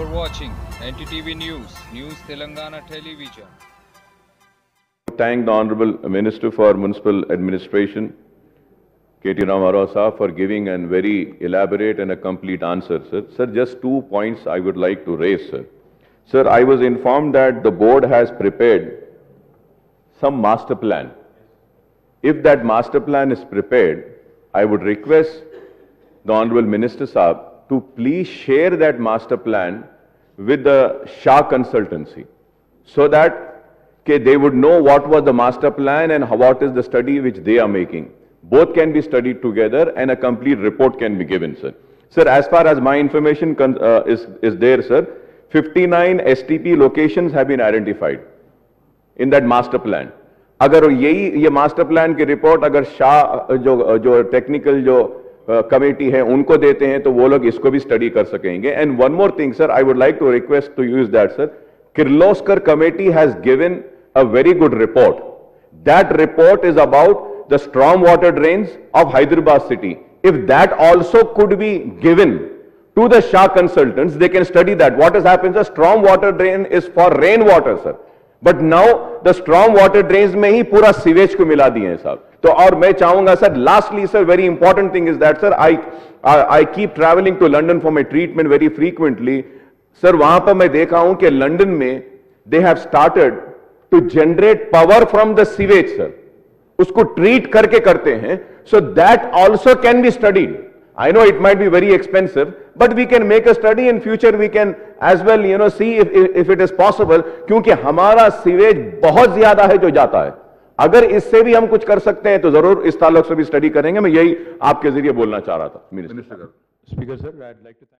You're watching NTTV News, News Telangana Television. Thank the Honorable Minister for Municipal Administration, K.T. Ramarao for giving a very elaborate and a complete answer, sir. Sir, just two points I would like to raise, sir. Sir, I was informed that the board has prepared some master plan. If that master plan is prepared, I would request the Honorable Minister Saab to please share that master plan with the Shah consultancy so that okay, they would know what was the master plan and how, what is the study which they are making. Both can be studied together and a complete report can be given, sir. Sir, as far as my information con- uh, is, is there, sir, 59 STP locations have been identified in that master plan. अगर यही ये master plan की report अगर शाह जो जो technical जो committee है, उनको देते हैं तो वो लोग इसको भी स्टडी कर सकेंगे। And one more thing sir I would like to request to use that sir Kirloskar committee has given a very good report that report is about the strong water drain of Hyderabad city if that also could be given to the Shah consultant they can study that what is है strong strong water drain is for rain water sir But now the storm water drains में ही पूरा sewage को मिला दिए हैं साहब। तो और मैं चाहूँगा sir lastly sir very important thing is that sir I I keep travelling to London for my treatment very frequently sir वहाँ पर मैं देखा हूँ कि लंडन में they have started to generate power from the sewage sir उसको treat करके करते हैं। So that also can be studied I know it might be very expensive but we can make a study in future we can as well you know see if it is possible क्योंकि हमारा sewage बहुत ज़्यादा है जो जाता है। अगर इससे भी हम कुछ कर सकते हैं तो ज़रूर इस ताल्लुक से भी स्टडी करेंगे। मैं यही आपके ज़रिए बोलना चाह रहा था मिनिस्टर Speaker sir,